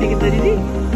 देखिए दीदी